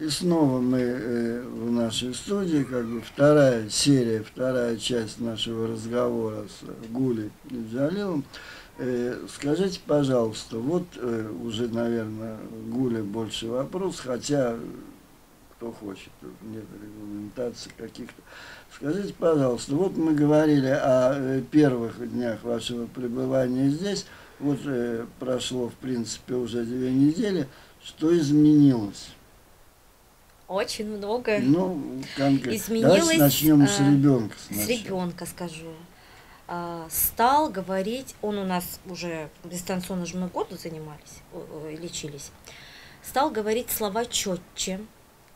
И снова мы э, в нашей студии, как бы вторая серия, вторая часть нашего разговора с Гулей Джалилом. Э, скажите, пожалуйста, вот э, уже, наверное, Гуле больше вопрос, хотя кто хочет, нет регламентации каких-то. Скажите, пожалуйста, вот мы говорили о э, первых днях вашего пребывания здесь, вот э, прошло, в принципе, уже две недели, что изменилось? Очень много. Ну, конкретно. Изменилось, Давайте начнем с э, ребенка. С сначала. ребенка скажу. А, Стал говорить, он у нас уже дистанционно же мы годы занимались, лечились. Стал говорить слова четче,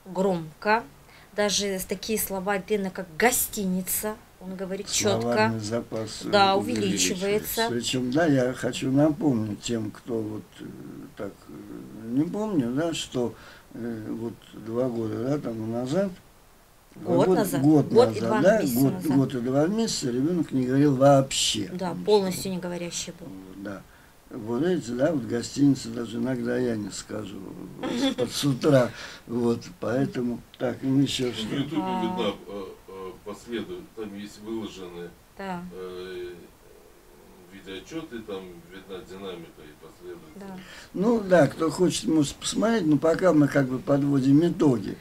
громко, даже такие слова длинно, как гостиница. Он говорит четко. Запас э, Да, увеличивается. увеличивается. Причем, да, я хочу напомнить тем, кто вот э, так э, не помню, да, что вот два года, да, тому назад, Год года- назад. год, Год и назад, два да, месяца год, назад. год и два месяца ребенок не говорил вообще. Да, Потому полностью не говорящий был. вот, Да. Вот видите, да, вот гостиница даже иногда я не скажу под с утра, вот, поэтому, так, и еще В что. Ютубе А. видно э, э, последовательно, там есть выложены Да, э, видеоотчеты, там видна динамика и да. последовательность. Ну да, кто хочет, может посмотреть, но пока мы как бы подводим итоги.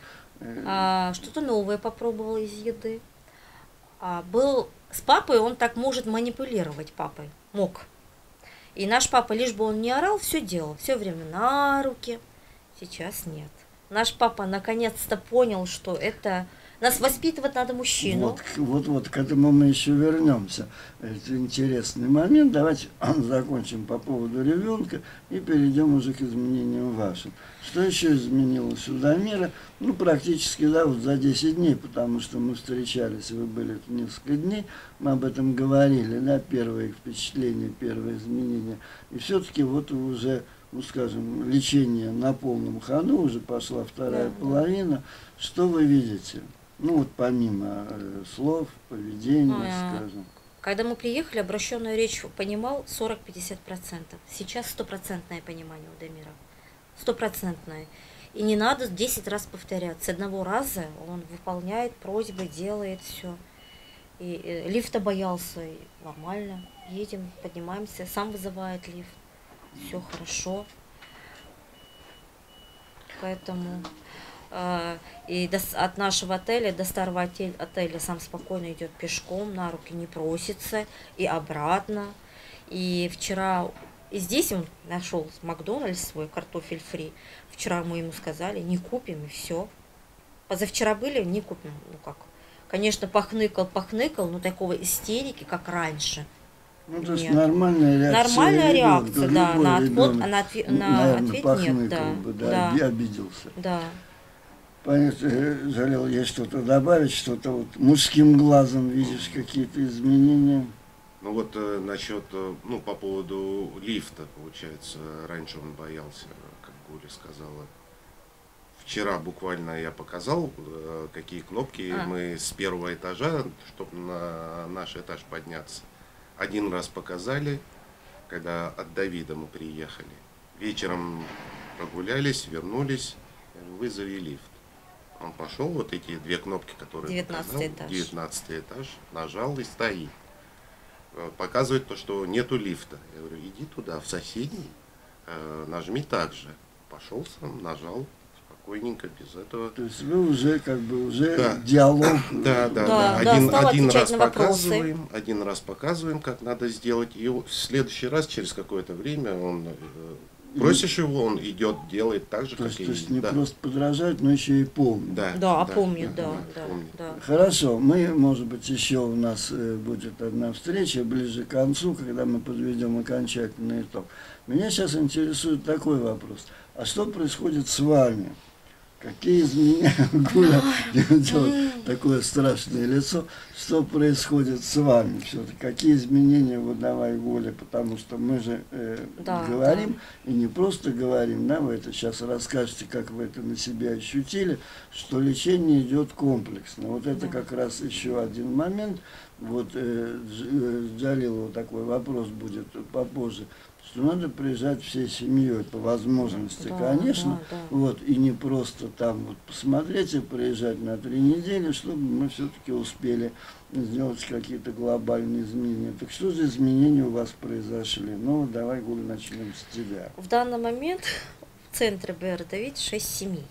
А, что-то новое попробовал из еды. А, был с папой, он так может манипулировать папой. Мог. И наш папа, лишь бы он не орал, все делал. Все время на руки. Сейчас нет. Наш папа наконец-то понял, что это... Нас воспитывать надо мужчину. Вот, вот, вот к этому мы еще вернемся. Это интересный момент. Давайте закончим по поводу ребенка и перейдем уже к изменениям вашим. Что еще изменилось у Дамира? Ну, практически, да, вот за 10 дней, потому что мы встречались, вы были несколько дней, мы об этом говорили, да, первые впечатления, первые изменения. И все-таки вот уже, ну, скажем, лечение на полном ходу, уже пошла вторая Да, да. половина. Что вы видите? Ну вот помимо э, слов, поведения, А, скажем. Когда мы приехали, обращенную речь понимал 40-50%. Сейчас стопроцентное понимание у Дамира. Стопроцентное. И не надо 10 раз повторять. С одного раза он выполняет просьбы, делает все. И, э, лифта боялся, и нормально. Едем, поднимаемся, сам вызывает лифт. Все хорошо. Поэтому и до с- от нашего отеля до старого отеля сам спокойно идет пешком, на руки не просится, и обратно. И вчера, и здесь он нашел Макдональдс свой картофель фри. Вчера мы ему сказали, не купим, и все. Позавчера были, не купим. Ну как, конечно, похныкал, похныкал, но такого истерики, как раньше. Ну, то есть Нет. нормальная реакция. Нормальная ребенка. реакция, да, на отвод, ребенок, на, отве- на наверное, ответ нет, да, бы, да, да, оби- обиделся. да. Понятно, э, Жалел, есть что-то добавить, что-то вот мужским глазом видишь какие-то изменения? Ну вот э, насчет, э, ну по поводу лифта, получается, раньше он боялся, как Гуля сказала. Вчера буквально я показал, э, какие кнопки А. мы с первого этажа, чтобы на наш этаж подняться. Один раз показали, когда от Давида мы приехали. Вечером прогулялись, вернулись, вызови лифт. Он пошел, вот эти две кнопки, которые 19 показал, этаж. 19 этаж, нажал и стоит. Э, Показывает то, что нету лифта. Я говорю, иди туда, в соседний, э, нажми так же. Пошел сам, нажал, спокойненько, без этого. То есть вы уже как бы уже Да. диалог. Да, да, Да, да. да, Один, стал один раз на вопросы. показываем, один раз показываем, как надо сделать. И в следующий раз, через какое-то время, он э, просишь его, он идет, делает так же, То как есть, и то есть не да. просто подражать, но еще и помнить. Да, Да, а помнит, да, да, помнит. да. Хорошо, мы, может быть, еще у нас э, будет одна встреча ближе к концу, когда мы подведем окончательный итог. Меня сейчас интересует такой вопрос. А что происходит с вами? Какие изменения, Гуля делает такое страшное лицо, что происходит с вами все-таки? Какие изменения, вот давай, Гуля, потому что мы же э, Да, говорим, и не просто говорим, да, вы это сейчас расскажете, как вы это на себе ощутили, что лечение идет комплексно. Вот это Да. как раз еще один момент. Вот э, э, Джалилову такой вопрос будет попозже. Что надо приезжать всей семьей по возможности, Да, конечно. да, да. Вот, и не просто там вот посмотреть и приезжать на три недели, чтобы мы все-таки успели сделать какие-то глобальные изменения. Так что же изменения у вас произошли? Ну, давай, Гуля, начнем с тебя. В данный момент в центре БР-9 6 семей.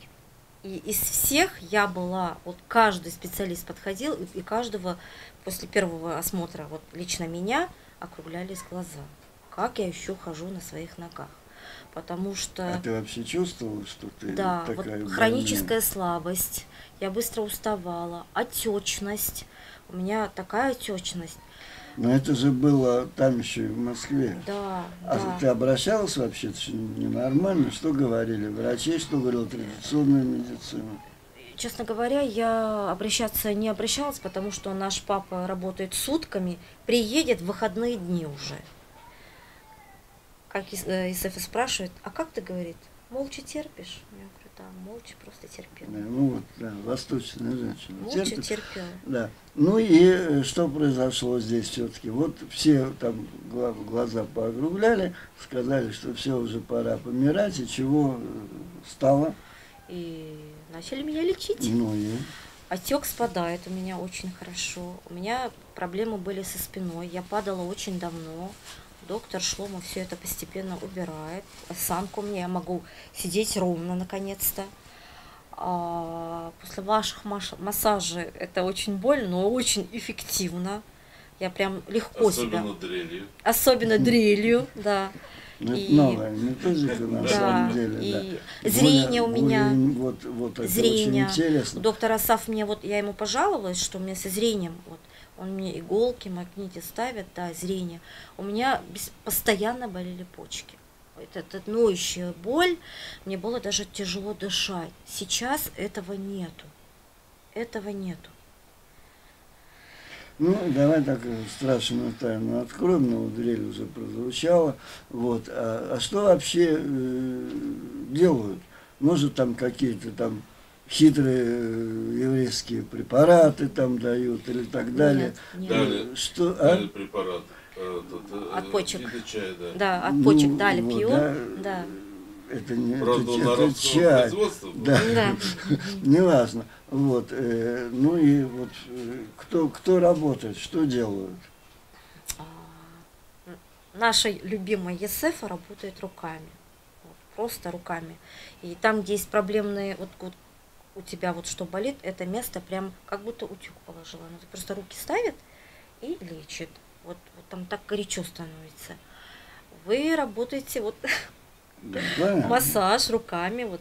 И из всех я была, вот каждый специалист подходил, и, и каждого после первого осмотра, вот лично меня, округлялись глаза. Как я еще хожу на своих ногах? Потому что... А ты вообще чувствовала, что ты Да, вот такая больная? хроническая слабость, я быстро уставала, отечность. У меня такая отечность. Но это же было там еще и в Москве. Да, А да. ты обращалась вообще? Это ненормально. Что говорили врачи, что говорила традиционная медицина? Честно говоря, я обращаться не обращалась, потому что наш папа работает сутками, приедет в выходные дни уже. Как Ис- э, Исефа спрашивает, а как ты, говорит, молча терпишь? Я говорю, да, молча просто терпела. Да, ну вот, да, восточная женщина. Молча Терпит. терпела. Да. Ну и э, что произошло здесь все-таки? Вот все там гла- глаза поокругляли, сказали, что все уже пора помирать, и чего э, стало? И начали меня лечить. Ну и Отек спадает у меня очень хорошо. У меня проблемы были со спиной. Я падала очень давно. Доктор Шлома все это постепенно убирает. Осанку у меня, я могу сидеть ровно наконец-то. А после ваших массажей это очень больно, но очень эффективно. Я прям легко себя... Особенно дрелью. Особенно дрелью, да. ну, это И- новая методика на Да, самом деле. да. и зрение у Более- меня. более- вот, вот это Зрение. очень интересно. Доктор Асав мне вот, я ему пожаловалась, что у меня со зрением, вот, он мне иголки, магнити ставит, да, зрение. У меня постоянно болели почки. Это, это ноющая боль, мне было даже тяжело дышать. Сейчас этого нету. Этого нету. Ну, давай так э, страшную тайну откроем, но вот дрель уже прозвучала. Вот. А, а что вообще э, делают? Может, там какие-то там хитрые э, еврейские препараты там дают или так далее? Нет, нет. Далее. Что, Дали а? препарат. э, э, От почек. чая, да. Да, от Ну, почек дали, вот, пью. да, Да. Это не Правда, это, это чай. Да. Да. Неважно. Вот. э, ну и вот э, кто, кто работает, что делают? А, Наша любимая Есефа работает руками. Вот, просто руками. И там, где есть проблемные, вот, вот у тебя вот что болит, это место прям как будто утюг положила. Она просто руки ставит и лечит. Вот, вот там так горячо становится. Вы работаете вот Да, массаж руками. Вот.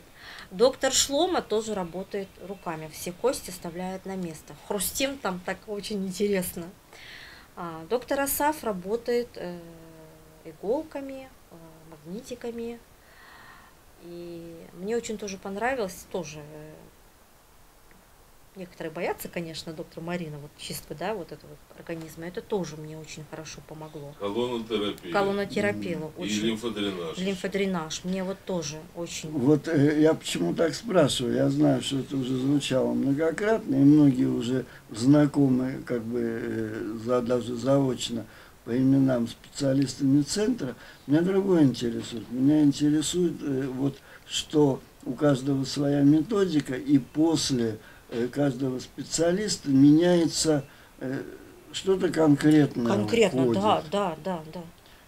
Доктор Шлома тоже работает руками. Все кости вставляет на место. Хрустим там так очень интересно. А, доктор Асаф работает э, иголками, э, магнитиками. И мне очень тоже понравилось, тоже э, некоторые боятся, конечно, доктор Марина, вот чистка, да, вот этого организма, это тоже мне очень хорошо помогло. Колонотерапия. Колонотерапия И очень. лимфодренаж. Лимфодренаж мне вот тоже очень. Вот э, я почему так спрашиваю, я знаю, что это уже звучало многократно, и многие уже знакомы, как бы э, за, даже заочно по именам специалистами центра. Меня другое интересует. Меня интересует э, вот, что у каждого своя методика, и после каждого специалиста меняется э, что-то конкретное. Конкретно, ходе. да, да, да, да.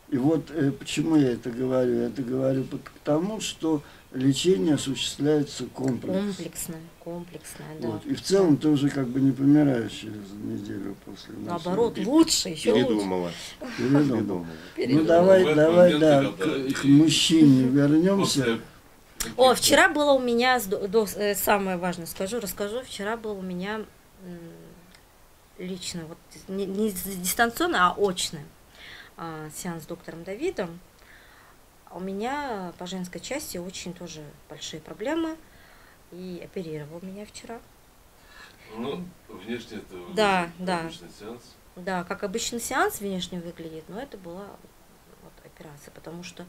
И вот э, почему я это говорю? Я это говорю по- потому, что лечение осуществляется комплексно. Комплексное, комплексное, да. Вот. И в целом ты уже как бы не помираешь через неделю после нашего Наоборот, лучше, еще лучше. Передумала. Передумал. Передумала. Ну Передумала. давай, давай, момент, да, к, к мужчине вернемся. О, вчера было у меня, э, самое важное скажу, расскажу, вчера был у меня лично, вот не, не дистанционно, а очно, а, сеанс с доктором Давидом. У меня по женской части очень тоже большие проблемы, и оперировал меня вчера. Ну, внешне это Да, да. обычный сеанс. Да, как обычно сеанс внешне выглядит, но это была вот операция, потому что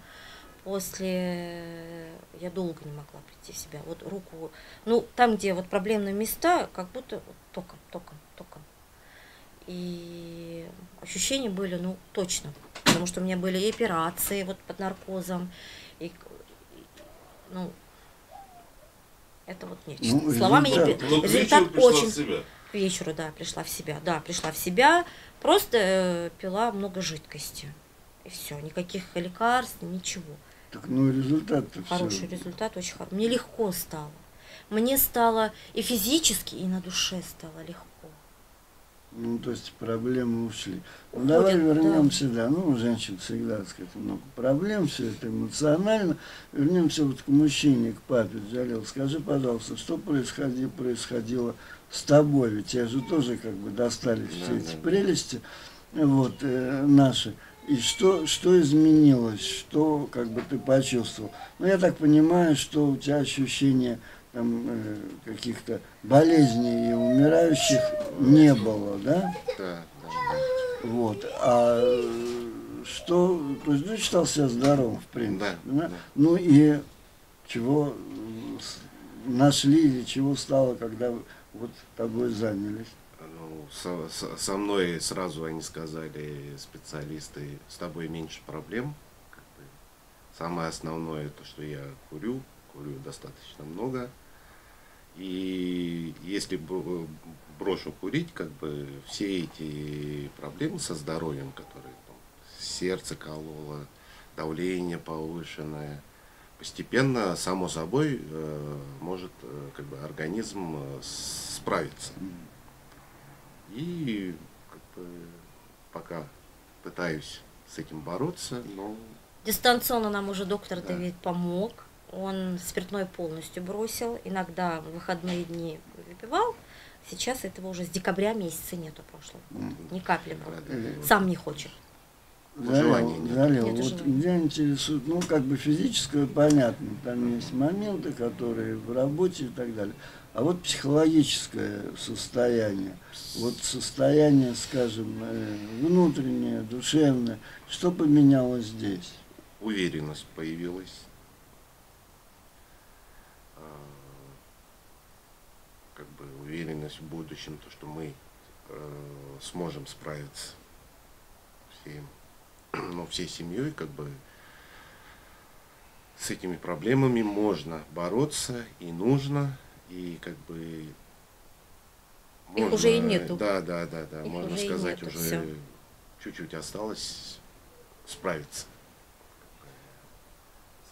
после я долго не могла прийти в себя. Вот руку, ну там, где вот проблемные места, как будто вот током, током, током. И ощущения были, ну, точно. Потому что у меня были и операции вот под наркозом, и, ну, это вот нечто. Ну, Словами не результат- Но пришла очень в себя. к вечеру, да, пришла в себя. Да, пришла в себя. Просто э, пила много жидкости. И все. Никаких лекарств, ничего. Так, ну результат-то Хороший все. результат, очень хороший. Мне легко стало. Мне стало и физически, и на душе стало легко. Ну, то есть проблемы ушли. Ну, Уходят, давай да. вернемся, да. Ну, у женщин всегда, так сказать, много проблем, все это эмоционально. Вернемся вот к мужчине, к папе, Джалил. Скажи, пожалуйста, что происходило, происходило с тобой? Ведь тебя же тоже как бы достались все Да, эти да. прелести вот, э, наши. И что, что изменилось, что как бы ты почувствовал? Ну, я так понимаю, что у тебя ощущение там, э, каких-то болезней и умирающих не было, да? Да, да, Вот. А что, то есть, ну, считал себя здоровым, в принципе. Да, да. Ну и чего нашли или чего стало, когда вот тобой занялись? Со, со- со мной сразу они сказали, специалисты, с тобой меньше проблем. Как бы. Самое основное, то, что я курю, курю достаточно много. И если бро- брошу курить, как бы все эти проблемы со здоровьем, которые там, сердце кололо, давление повышенное, постепенно, само собой, э, может э, как бы организм э, справиться. И как бы, пока пытаюсь с этим бороться, но Дистанционно нам уже доктор Да. Давид помог. Он спиртной полностью бросил. Иногда в выходные дни выпивал. Сейчас этого уже с декабря месяца нету прошлого. года. Ни капли. Э, Сам не хочет. Залил, нет. залил. Вот желания. меня интересует, ну, как бы физическое, понятно, там есть моменты, которые в работе и так далее. А вот психологическое состояние, вот состояние, скажем, э, внутреннее, душевное, что поменялось здесь? уверенность появилась. А, Как бы уверенность в будущем, то, что мы э, сможем справиться всем, ну, всей семьей, как бы с этими проблемами можно бороться и нужно, и как бы Их уже и нету. Да, да, да, да. Их можно уже сказать, нету, уже чуть-чуть осталось справиться.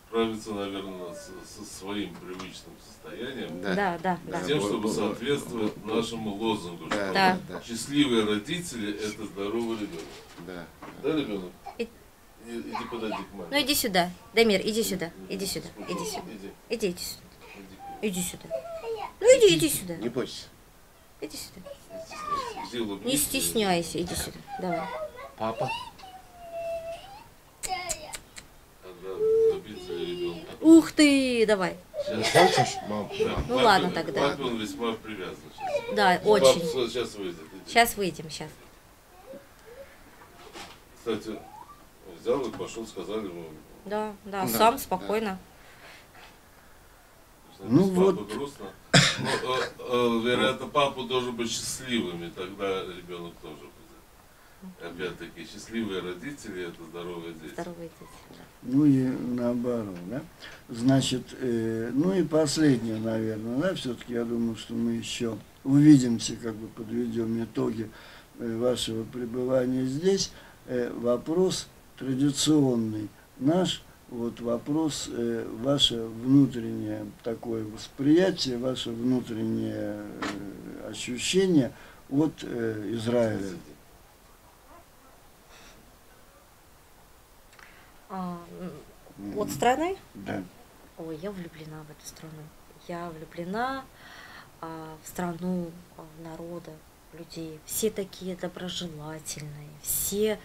Справиться, наверное, со, со своим привычным состоянием. Да. Да, да, Да. С тем, чтобы соответствовать нашему лозунгу, Да, что Да. да, счастливые родители – это здоровый ребенок. да. Да, ребенок? И- И- Иди подойди к маме. Ну иди сюда. Дамир, иди сюда. Иди сюда. Иди сюда. Иди, Иди, иди сюда. иди. Иди сюда. Ну иди, иди сюда. Не бойся. Иди сюда. Не стесняйся, иди сюда. Давай. Папа. Ух ты, давай. Сейчас. Хочешь, мам? Да, Ну папе- ладно тогда. Папе он весьма привязан сейчас. Да, Папа очень. сейчас выйдет. иди. Сейчас выйдем, сейчас. Кстати, взял и пошел, сказали ему, Да, да, Да, сам да. спокойно. что Ну без папы вот. грустно. Но, э, э, вероятно, папа должен быть счастливым, и тогда ребенок тоже будет. Опять-таки, счастливые родители – это здоровые дети. Здоровые дети. да. Ну и наоборот, да? Значит, э, ну и последнее, наверное, да, все-таки я думаю, что мы еще увидимся, как бы подведем итоги э, вашего пребывания здесь. Э, вопрос традиционный наш, вот вопрос, э, ваше внутреннее такое восприятие, ваше внутреннее э, ощущение от э, Израиля. А, от страны? Да. Ой, я влюблена в эту страну. Я влюблена а, в страну, а, народа, людей. Все такие доброжелательные, все...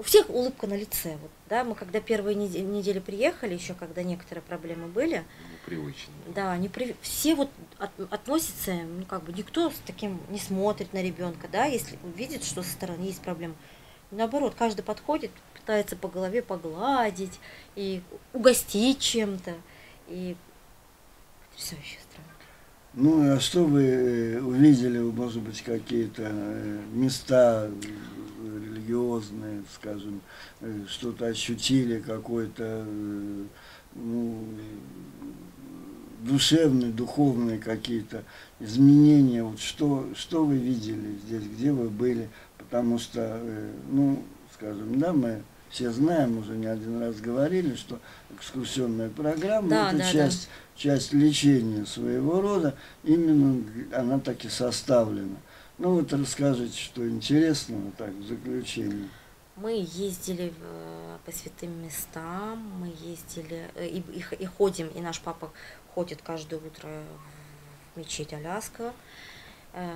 У всех улыбка на лице. Вот, да? Мы когда первые неде- недели приехали, еще когда некоторые проблемы были, Ну, привычно. да, они при- все вот от- относятся, ну как бы никто с таким не смотрит на ребенка, да, если видит, что со стороны есть проблема. Наоборот, каждый подходит, пытается по голове погладить и угостить чем-то. И потрясающая страна. Ну, а что вы э, увидели, может быть, какие-то э, места религиозные, скажем, э, что-то ощутили, какой-то, э, ну, душевные, духовные какие-то изменения, вот что, что вы видели здесь, где вы были, потому что, э, ну, скажем, да, мы все знаем, уже не один раз говорили, что экскурсионная программа Да, это да, да. часть, часть лечения своего рода, именно она так и составлена. Ну вот расскажите, что интересного так в заключение. Мы ездили в- по святым местам, мы ездили э, и, и и ходим, и наш папа ходит каждое утро в мечеть Аляска э,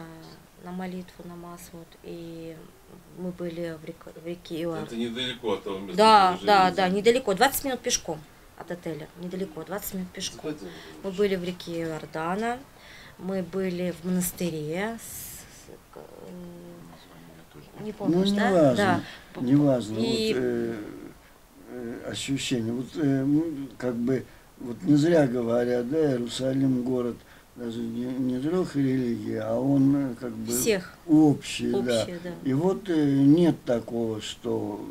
на молитву, намаз, вот, и мы были в, рек- в реке Иоар. Это недалеко от того места, Да, да, да, недалеко, 20 минут пешком от отеля, недалеко, 20 минут пешком. Мы были в реке Иордана, мы были в монастыре, с- э, не помнишь, ну, да? неважно, Да. неважно, И- вот, э, э, ощущение. Вот э, ну, как бы, вот не зря говорят, да, Иерусалим город даже не, не трех религий, а он э, как бы Всех общий, да. общее, да. И вот э, нет такого, что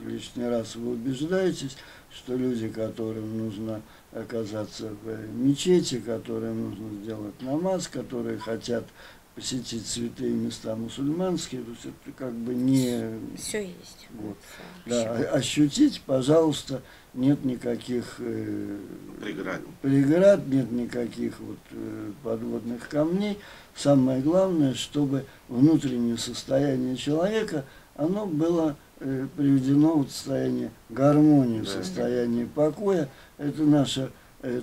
лишний раз вы убеждаетесь, что люди, которым нужно оказаться в мечети, которым нужно сделать намаз, которые хотят посетить святые места мусульманские, то есть это как бы не... Все есть. Вот. Да, а- ощутить, пожалуйста, нет никаких э, Преград. преград, нет никаких вот, э, подводных камней. Самое главное, чтобы внутреннее состояние человека, оно было э, приведено в состояние гармонии, в Да. состояние покоя. Это наша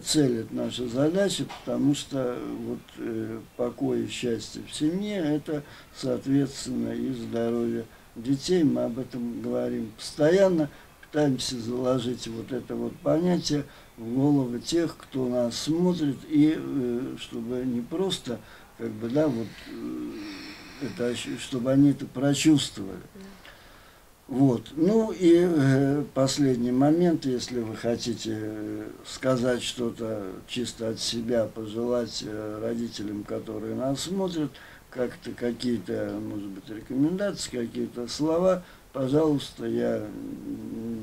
цель, это наша задача, потому что вот э, покой и счастье в семье, это, соответственно, и здоровье детей. Мы об этом говорим постоянно, пытаемся заложить вот это вот понятие в головы тех, кто нас смотрит, и э, чтобы не просто, как бы, да, вот, э, это, чтобы они это прочувствовали. Вот. Ну и э, последний момент, если вы хотите э, сказать что-то чисто от себя, пожелать э, родителям, которые нас смотрят, как-то какие-то, может быть, рекомендации, какие-то слова, пожалуйста, я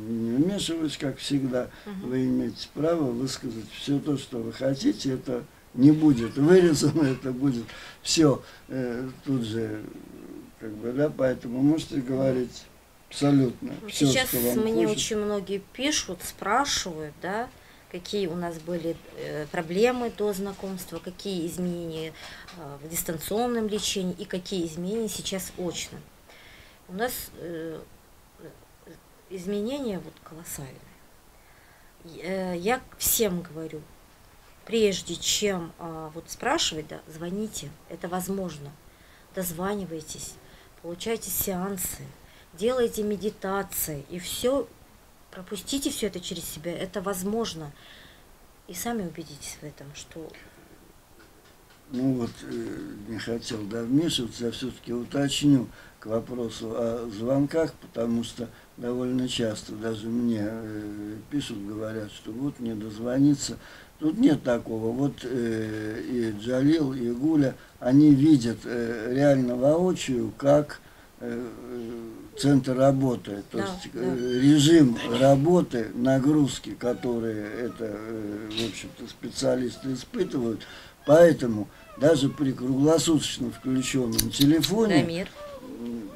не вмешиваюсь, как всегда. Мгм. Вы имеете право высказать все то, что вы хотите. Это не будет вырезано, это будет все тут же, как бы, да, поэтому можете говорить абсолютно все, Сейчас что вам мне хочется. очень многие пишут, спрашивают, да, какие у нас были э, проблемы до знакомства, какие изменения э, в дистанционном лечении и какие изменения сейчас очно. У нас э, изменения вот колоссальные. Я всем говорю, прежде чем а, вот спрашивать, да, звоните, это возможно. Дозванивайтесь, получайте сеансы, делайте медитации, и все, пропустите все это через себя, это возможно. И сами убедитесь в этом, что Ну вот, э, не хотел да, вмешиваться, я все-таки уточню к вопросу о звонках, потому что довольно часто даже мне э, пишут, говорят, что вот не дозвониться. Тут нет такого. Вот э, и Джалил, и Гуля, они видят э, реально воочию, как центр работает. То Да, есть да. э, режим работы, нагрузки, которые это, э, в общем-то, специалисты испытывают. Поэтому даже при круглосуточно включенном телефоне, Дамир.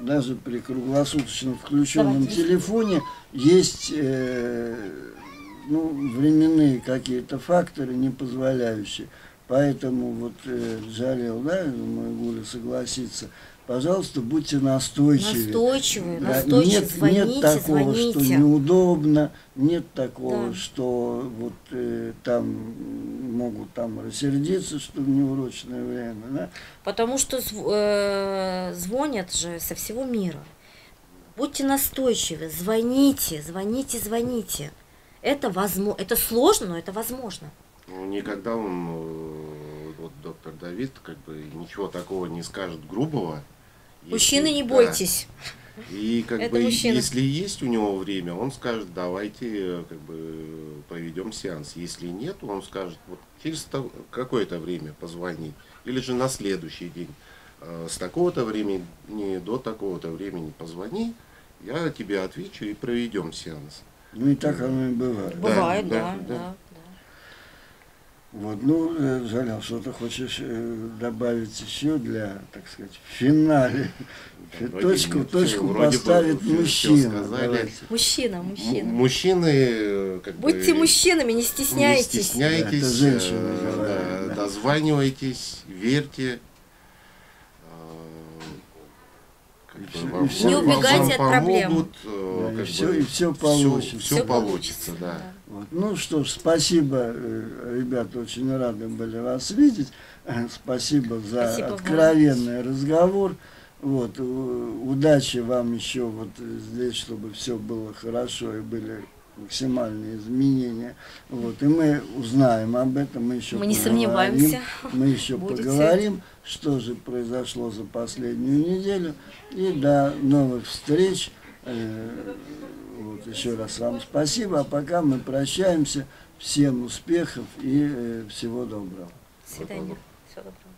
даже при круглосуточно включенном Давайте. телефоне есть э, ну, временные какие-то факторы, не позволяющие. Поэтому вот э, Джалил, да, я думаю, Гуля согласится, пожалуйста, будьте настойчивы. Настойчивые, Да, настойчивые, нет, звоните, нет такого, звоните. что неудобно, нет такого, Да. что вот э, там могут там рассердиться, что в неурочное время, да. Потому что зв- э, звонят же со всего мира. Будьте настойчивы, звоните, звоните, звоните. Это возможно, это сложно, но это возможно. Ну, никогда он, э, доктор Давид, как бы ничего такого не скажет грубого. если- Мужчины, не да, бойтесь. И как Это бы, мужчина. если есть у него время, он скажет, давайте э, как бы проведем сеанс. Если нет, он скажет, вот через то- какое-то время позвони. Или же на следующий день. э, С такого-то времени до такого-то времени позвони, я тебе отвечу и проведем сеанс. Ну и так оно и бывает. Бывает, да, да, да. да. Да. Вот, ну, э, Жалял, что ты хочешь э, добавить еще для, так сказать, в финале? Вроде Точку, нет, точку бы поставит всё мужчина. Давайте. Мужчина, М- мужчина. Мужчины э, как Будьте бы, мужчинами, не Не стесняйтесь. Да, стесняйтесь, это женщины э, говорят, да, да. дозванивайтесь, верьте. э, как И бы вам- и Не убегайте вам от проблем. помогут, э, Да, и бы и всё- получится. всё Всё получится, да. Вот. Ну что ж, спасибо, э, ребята, очень рады были вас видеть. Э, Спасибо за Спасибо вам. откровенный разговор. Вот, удачи вам еще вот здесь, чтобы все было хорошо и были максимальные изменения. Вот, и мы узнаем об этом, мы еще Мы не сомневаемся. Мы еще Будете. поговорим, что же произошло за последнюю неделю. И до новых встреч. Э, Вот еще раз вам спасибо. А пока мы прощаемся. Всем успехов и э, всего доброго. До свидания. Всего доброго.